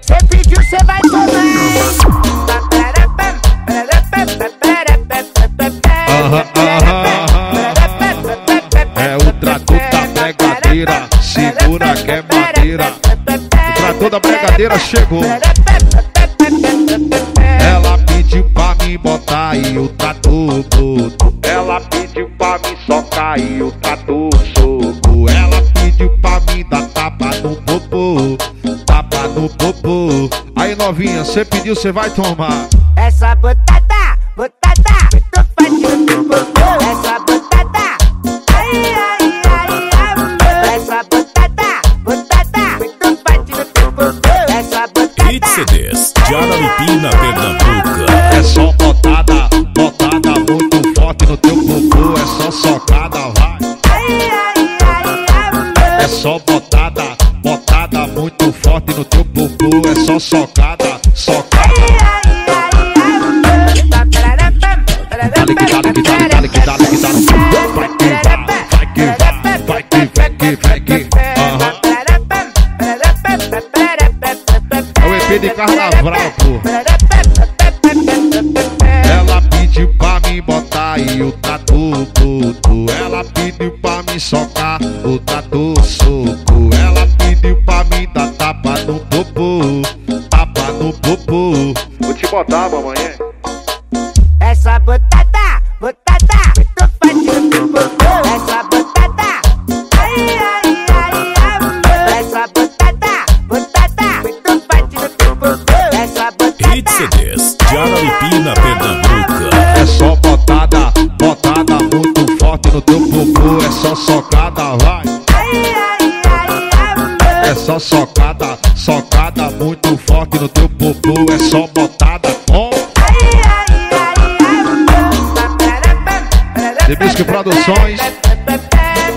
Cê pediu, cê vai tomar. É o trator da bregadeira, segura que é madeira. O trator da bregadeira chegou. Ela pediu pra me botar e o tatu botou. Ela pediu pra me socar e o tatu soco. Ela Aí novinha, cê pediu, cê vai tomar. Essa botada, botada, tu faz de popô. Essa botada, ai, ai, ai, ai, Essa botada, botada, tu faz de popô. Essa botada. Hit CDs de Araripina, Pernambuco. É só botada, botada muito forte no teu popô. É só socada, vai. Ai, ai, ai, ai, É só botada, botada muito forte no teu popô. É só socada, socada. Dale que dale que dale, dale que dale que dale. Vai que vai, vai que vai, vai que vai que vai que. Aham. É o EP de carnaval. Me socar, o tatu soco. Ela pediu pra me dar tapa no popô, tapa no popô. Vou te botar, mamãe. hein? Essa botada, botada, tu faz de popô. Essa botada, ai, ai, ai, ai, Essa botada, botada, tu faz de popô. Essa Hit botada. CDs de socada, vai. Ai, ai, ai, ai, É só socada, socada muito forte no teu popô. É só botada, com The Music Produções,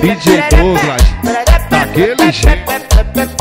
DJ Douglas, daquele jeito.